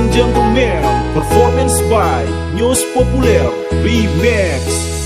and gentlemen, performance by News Populer Remix.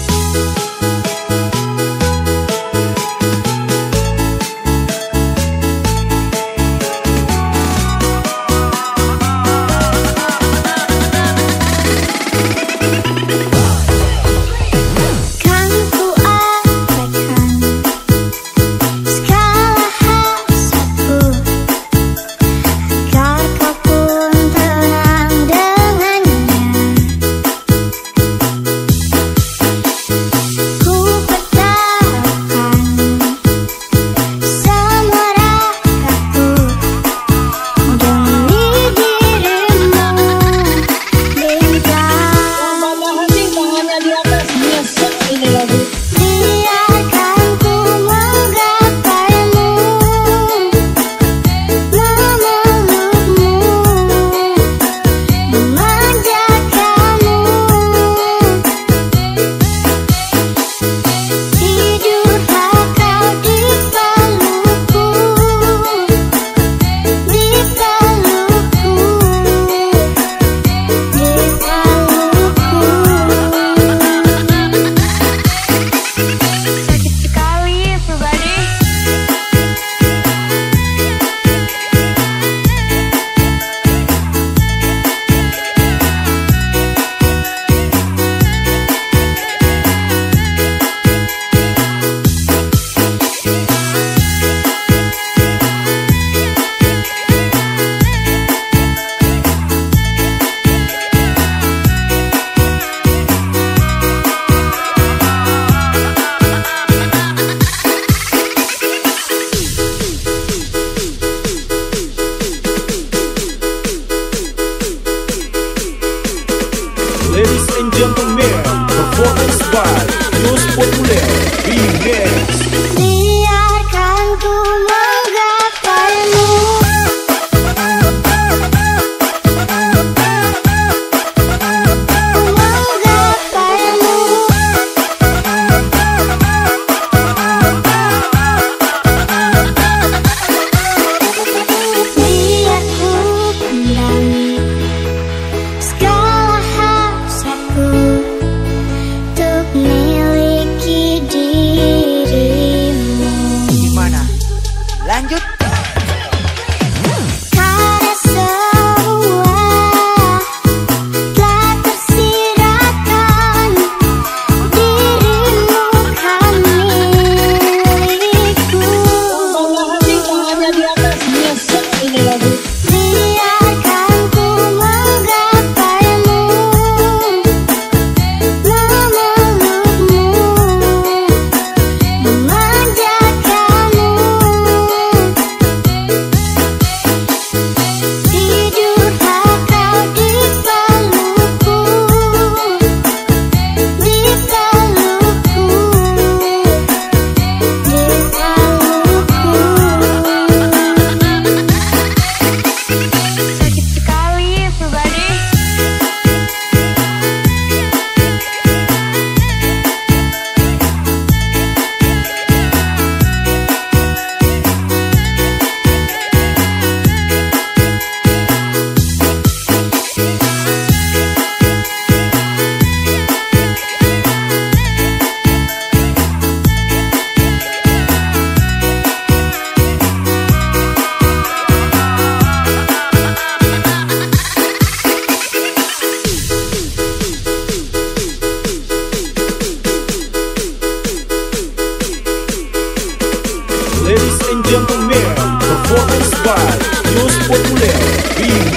and gentlemen, performance by News Popular, being